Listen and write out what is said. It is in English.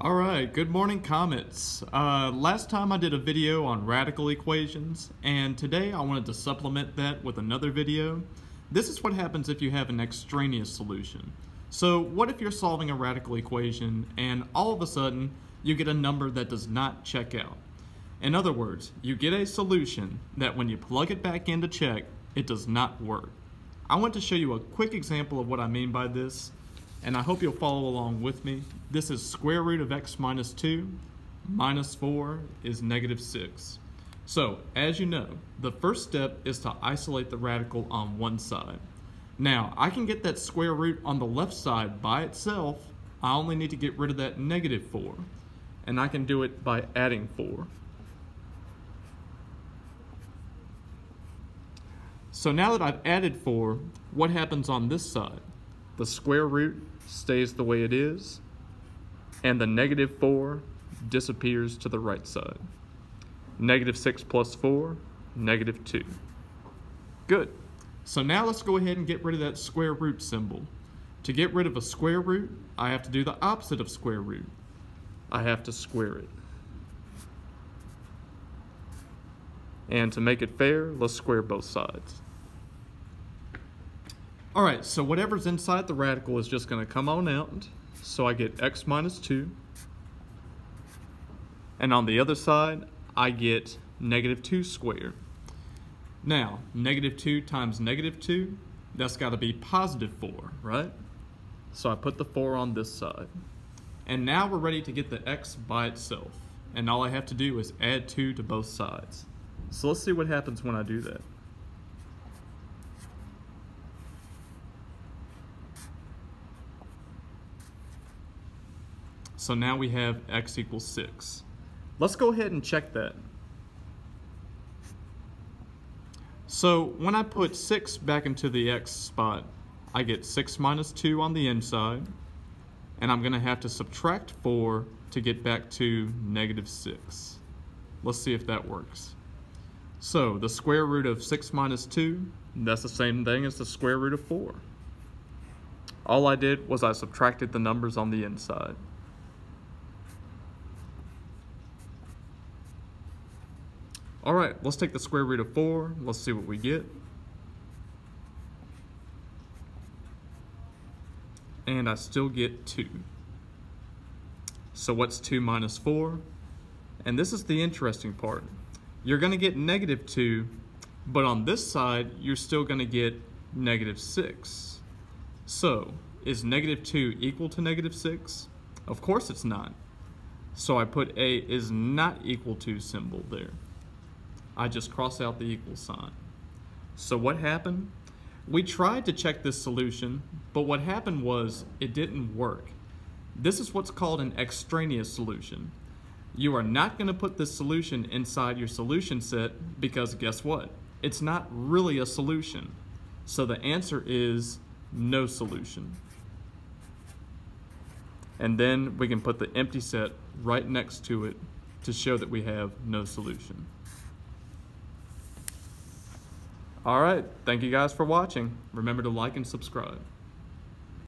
Alright, good morning Comets. Uh, last time I did a video on radical equations, and today I wanted to supplement that with another video. This is what happens if you have an extraneous solution. So what if you're solving a radical equation and all of a sudden you get a number that does not check out? In other words, you get a solution that when you plug it back in to check, it does not work. I want to show you a quick example of what I mean by this and I hope you'll follow along with me. This is square root of x minus 2 minus 4 is negative 6. So, as you know, the first step is to isolate the radical on one side. Now, I can get that square root on the left side by itself. I only need to get rid of that negative 4. And I can do it by adding 4. So now that I've added 4, what happens on this side? The square root stays the way it is, and the negative 4 disappears to the right side. Negative 6 plus 4, negative 2. Good. So now let's go ahead and get rid of that square root symbol. To get rid of a square root, I have to do the opposite of square root. I have to square it. And to make it fair, let's square both sides. All right, so whatever's inside the radical is just gonna come on out. So I get x minus two. And on the other side, I get negative two squared. Now, negative two times negative two, that's gotta be positive four, right? So I put the four on this side. And now we're ready to get the x by itself. And all I have to do is add two to both sides. So let's see what happens when I do that. So now we have x equals 6. Let's go ahead and check that. So when I put 6 back into the x spot, I get 6 minus 2 on the inside, and I'm going to have to subtract 4 to get back to negative 6. Let's see if that works. So the square root of 6 minus 2, that's the same thing as the square root of 4. All I did was I subtracted the numbers on the inside. All right, let's take the square root of 4. Let's see what we get. And I still get 2. So what's 2 minus 4? And this is the interesting part. You're going to get negative 2, but on this side, you're still going to get negative 6. So, is negative 2 equal to negative 6? Of course it's not. So I put a is not equal to symbol there. I just cross out the equal sign. So what happened? We tried to check this solution, but what happened was it didn't work. This is what's called an extraneous solution. You are not going to put this solution inside your solution set because guess what? It's not really a solution. So the answer is no solution. And then we can put the empty set right next to it to show that we have no solution. All right. Thank you guys for watching. Remember to like and subscribe.